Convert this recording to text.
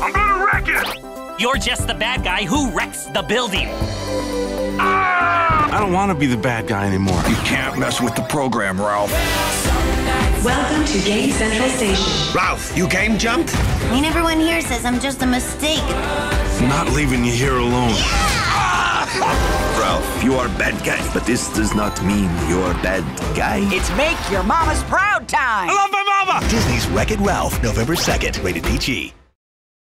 I'm gonna wreck it! You're just the bad guy who wrecks the building. Ah! I don't want to be the bad guy anymore. You can't mess with the program, Ralph. Welcome to Game Central Station. Ralph, you game jumped? I mean, everyone here says I'm just a mistake. I'm not leaving you here alone. Ah! Ralph, you are bad guy, but this does not mean you're bad guy. It's make your mama's proud time. I love my mama! Disney's Wreck-It Ralph, November 2nd, rated PG.